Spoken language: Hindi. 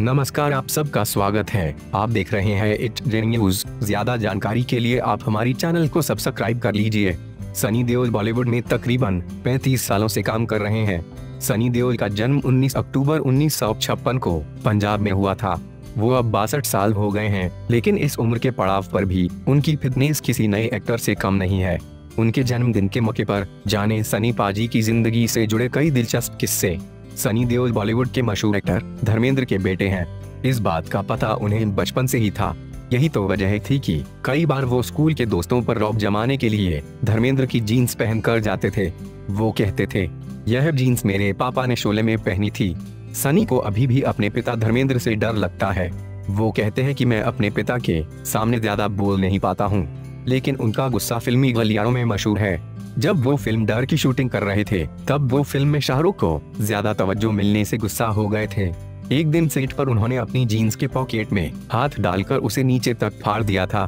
नमस्कार, आप सबका स्वागत है। आप देख रहे हैं इट न्यूज़ ज़्यादा जानकारी के लिए आप हमारी चैनल को सब्सक्राइब कर लीजिए। सनी देओल बॉलीवुड में तकरीबन 35 सालों से काम कर रहे हैं। सनी देओल का जन्म 19 अक्टूबर उन्नीस सौ छप्पन को पंजाब में हुआ था। वो अब बासठ साल हो गए हैं, लेकिन इस उम्र के पड़ाव पर भी उनकी फिटनेस किसी नए एक्टर से कम नहीं है। उनके जन्मदिन के मौके पर जाने सनी पाजी की ज़िंदगी से जुड़े कई दिलचस्प किस्से। सनी देओल बॉलीवुड के मशहूर एक्टर धर्मेंद्र के बेटे हैं। इस बात का पता उन्हें बचपन से ही था। यही तो वजह थी कि कई बार वो स्कूल के दोस्तों पर रौब जमाने के लिए धर्मेंद्र की जीन्स पहन कर जाते थे। वो कहते थे, यह जीन्स मेरे पापा ने शोले में पहनी थी। सनी को अभी भी अपने पिता धर्मेंद्र से डर लगता है। वो कहते हैं कि मैं अपने पिता के सामने ज़्यादा बोल नहीं पाता हूँ, लेकिन उनका गुस्सा फिल्मी गलियारों में मशहूर है। जब वो फ़िल्म डर की शूटिंग कर रहे थे, तब वो फ़िल्म में शाहरुख को ज़्यादा तवज्जो मिलने से गुस्सा हो गए थे। एक दिन सेट पर उन्होंने अपनी जीन्स के पॉकेट में हाथ डालकर उसे नीचे तक फाड़ दिया था।